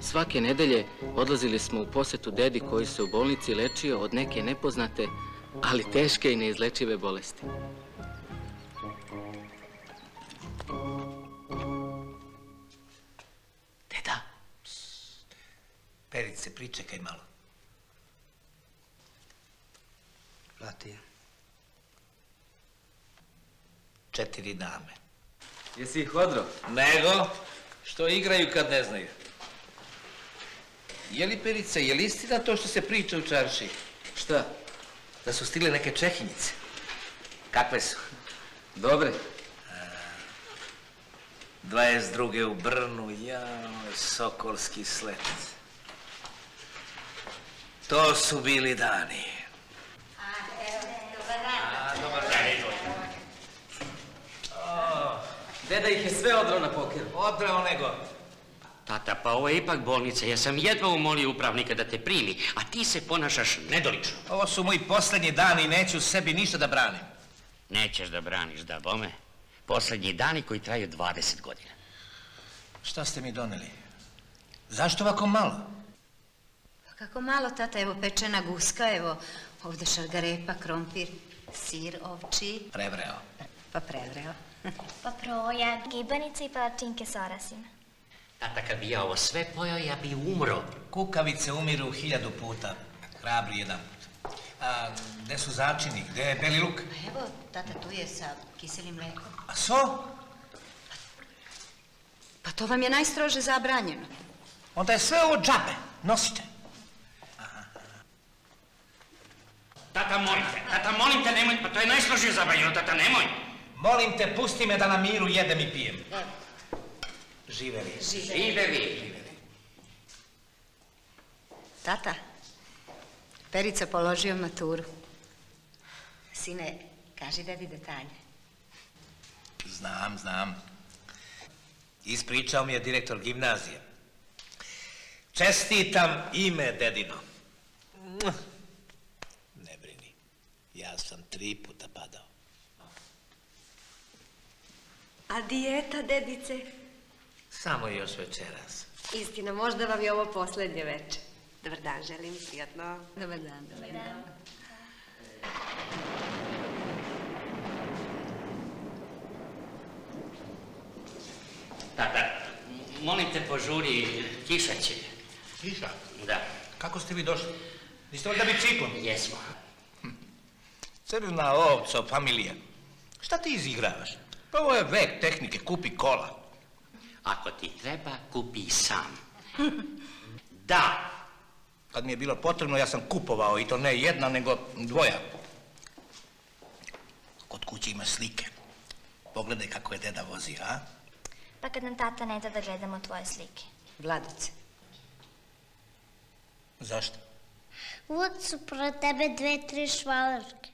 Svake nedelje odlazili smo u posetu dedi koji se u bolnici lečio od neke nepoznate, ali teške i neizlečive bolesti. Deda. Perice, pričekaj malo. Plati. Četiri dame. Jesi ih odro? Nego, što igraju kad ne znaju. Je li, Perice, je li istina to što se priča u čarši? Šta? Da su stile neke čehinjice. Kakve su? Dobre. 22. u Brnu, ja, Sokolski slet. To su bili dani. Deda ih je sve odro na pokeru. Odrao nego. Tata, pa ovo je ipak bolnica. Ja sam jedva umolio upravnika da te primi, a ti se ponašaš nedolično. Ovo su moji posljednji dani i neću sebi ništa da branim. Nećeš da braniš, da bome. Poslednji dani koji traju 20 godina. Šta ste mi doneli? Zašto ovako malo? Pa kako malo, tata, evo pečena guska, evo ovde šargarepa, krompir, sir, ovči, Prevreo. pa prevreo. Pa proja, gibanice i palačinke s orasima. Tata, kad bi ja ovo sve pojao, ja bi umro. Kukavice umiru hiljadu puta. Hrabri jedan put. A, gde su začini? Gde je beli luk? Pa evo, tata, tu je sa kiselim mlekom. A so? Pa to vam je najstrože zabranjeno. Onda je sve ovo džabe. Nosite. Tata, molim te, tata, molim te, nemoj, pa to je najstrožije zabranjeno, tata, nemoj. Molim te, pusti me da na miru jedem i pijem. Živeli. Živevi. Tata, Perica položio maturu. Sine, kaži dedi detalje. Znam, znam. Ispričao mi je direktor gimnazije. Čestitam ime, dedino. Ne brini. Ja sam tri puta padao. A dijeta, dedice? Samo još večeras. Istina, možda vam je ovo posljednje veče. Dobar dan, želim, prijatno. Dobar dan, dobar dan. Tata, molim te, požuri, kiša će. Kiša, Da, kako ste vi došli? Niste valjda biciklom? jesmo. Crna ovco, familija. Šta ti izigravaš? Pa ovo je vek tehnike, kupi kola. Ako ti treba, kupi i sam. Da, Kad mi je bilo potrebno, ja sam kupovao i to ne jedna, nego dvoja. Kod kuće ima slike. Pogledaj kako je deda vozi, a? Pa kad nam tata ne da da gledamo tvoje slike. Vladice. Zašto? Uvek su pro tebe dve, tri švalerke.